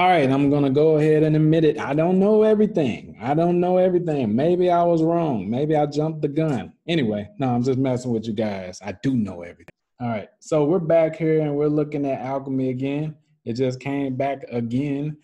All right, I'm gonna go ahead and admit it. I don't know everything. I don't know everything. Maybe I was wrong. Maybe I jumped the gun. Anyway, no, I'm just messing with you guys. I do know everything. All right, so we're back here and we're looking at alchemy again. It just came back again.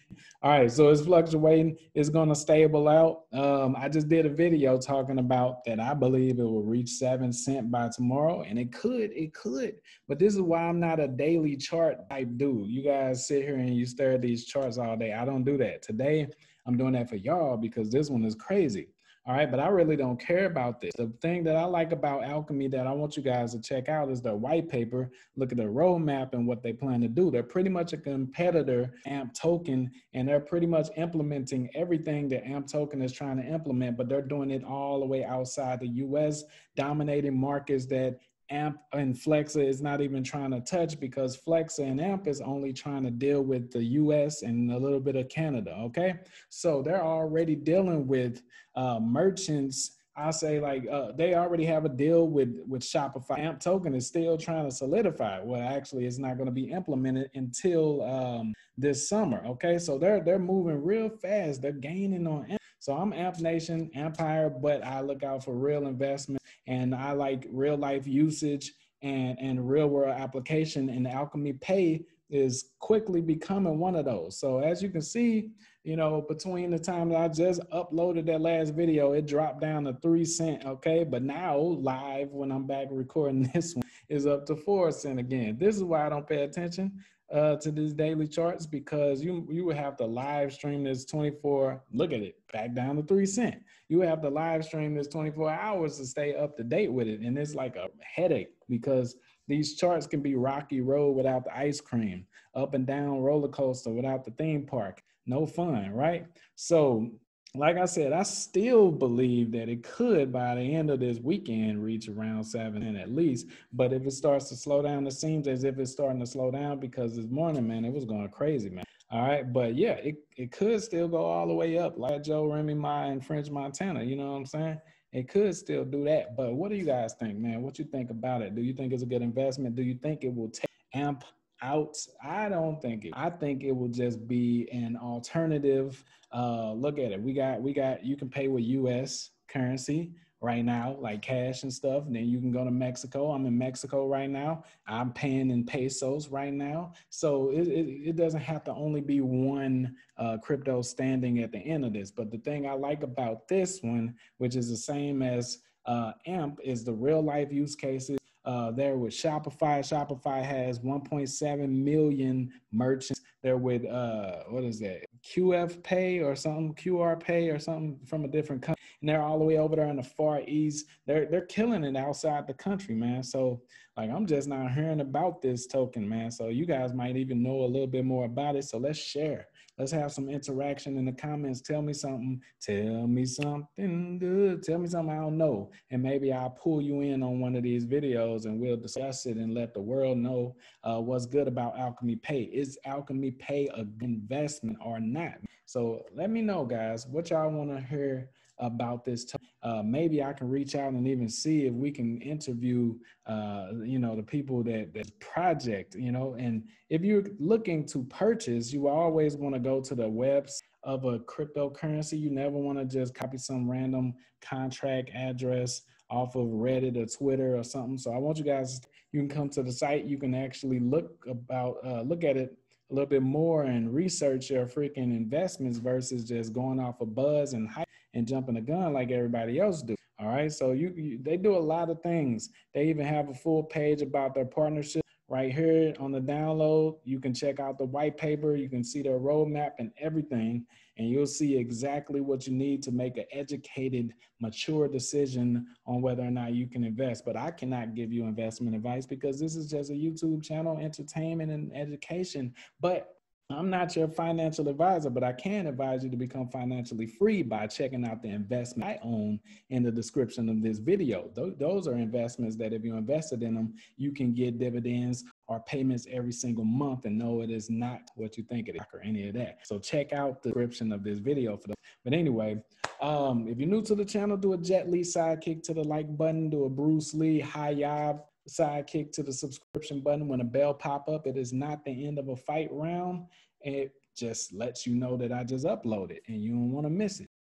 All right, so it's fluctuating. It's going to stable out. Um, I just did a video talking about that. I believe it will reach seven cent by tomorrow, and it could. It could. But this is why I'm not a daily chart type dude. You guys sit here and you stare at these charts all day. I don't do that. Today, I'm doing that for y'all because this one is crazy. All right, but I really don't care about this. The thing that I like about Alchemy that I want you guys to check out is their white paper. Look at their roadmap and what they plan to do. They're pretty much a competitor, AMP Token, and they're pretty much implementing everything that AMP Token is trying to implement, but they're doing it all the way outside the US, dominating markets that AMP and Flexa is not even trying to touch because Flexa and AMP is only trying to deal with the US and a little bit of Canada. Okay. So they're already dealing with uh, merchants. I say like uh, they already have a deal with with Shopify. AMP token is still trying to solidify. Well, actually, it's not going to be implemented until um, this summer. Okay, so they're they're moving real fast. They're gaining on. AMP. So I'm Amp Nation, Empire, but I look out for real investment and I like real life usage and, and real world application. And Alchemy Pay is quickly becoming one of those. So as you can see, you know, between the time that I just uploaded that last video, it dropped down to three cent. Okay. But now live when I'm back recording this one is up to four cent again. This is why I don't pay attention uh, to these daily charts because you you would have to live stream this 24. Look at it, back down to three cent. You have to live stream this 24 hours to stay up to date with it, and it's like a headache because these charts can be rocky road without the ice cream, up and down roller coaster without the theme park. No fun, right? So like I said, I still believe that it could by the end of this weekend reach around seven and at least. But if it starts to slow down, it seems as if it's starting to slow down because this morning, man, it was going crazy, man. All right. But yeah, it, it could still go all the way up like Joe Remy Ma and French Montana. You know what I'm saying? It could still do that. But what do you guys think, man? What you think about it? Do you think it's a good investment? Do you think it will take amp out? I don't think it. I think it will just be an alternative uh, look at it. We got we got you can pay with U.S. currency right now, like cash and stuff. And then you can go to Mexico. I'm in Mexico right now. I'm paying in pesos right now. So it, it, it doesn't have to only be one uh, crypto standing at the end of this. But the thing I like about this one, which is the same as uh, AMP, is the real life use cases. Uh, there with Shopify. Shopify has 1.7 million merchants. They're with uh, what is that? QF Pay or something, QR Pay or something from a different country, and they're all the way over there in the Far East. They're they're killing it outside the country, man. So like I'm just not hearing about this token, man. So you guys might even know a little bit more about it. So let's share. Let's have some interaction in the comments. Tell me something. Tell me something good. Tell me something I don't know. And maybe I'll pull you in on one of these videos and we'll discuss it and let the world know uh, what's good about Alchemy Pay. Is Alchemy Pay a investment or not? So let me know, guys, what y'all want to hear about this. Uh, maybe I can reach out and even see if we can interview, uh, you know, the people that that project, you know. And if you're looking to purchase, you always want to go to the webs of a cryptocurrency. You never want to just copy some random contract address off of Reddit or Twitter or something. So I want you guys. You can come to the site. You can actually look about uh, look at it a little bit more and research your freaking investments versus just going off a of buzz and hype and jumping the gun like everybody else do. All right. So you, you, they do a lot of things. They even have a full page about their partnership right here on the download. You can check out the white paper. You can see their roadmap and everything, and you'll see exactly what you need to make an educated, mature decision on whether or not you can invest. But I cannot give you investment advice because this is just a YouTube channel, entertainment and education. But I'm not your financial advisor, but I can advise you to become financially free by checking out the investment I own in the description of this video. Those are investments that if you invested in them, you can get dividends or payments every single month and know it is not what you think it is or any of that. So check out the description of this video for them. But anyway, um, if you're new to the channel, do a Jet Li sidekick to the like button, do a Bruce Lee Hayab sidekick to the subscription button when a bell pop up. It is not the end of a fight round. It just lets you know that I just uploaded and you don't want to miss it.